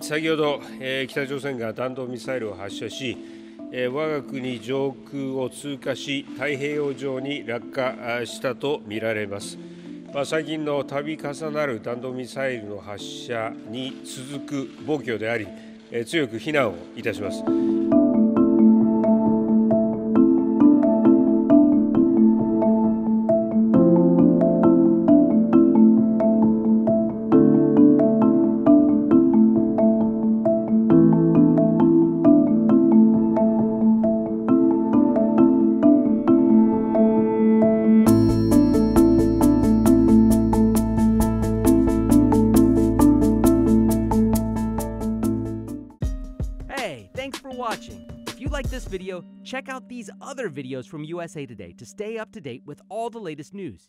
先ほど、えー、北朝鮮が弾道ミサイルを発射し、えー、我が国上空を通過し、太平洋上に落下したとみられます。まあ、最近の度重なる弾道ミサイルの発射に続く暴挙であり、えー、強く非難をいたします。Thanks for watching. If you like this video, check out these other videos from USA Today to stay up to date with all the latest news.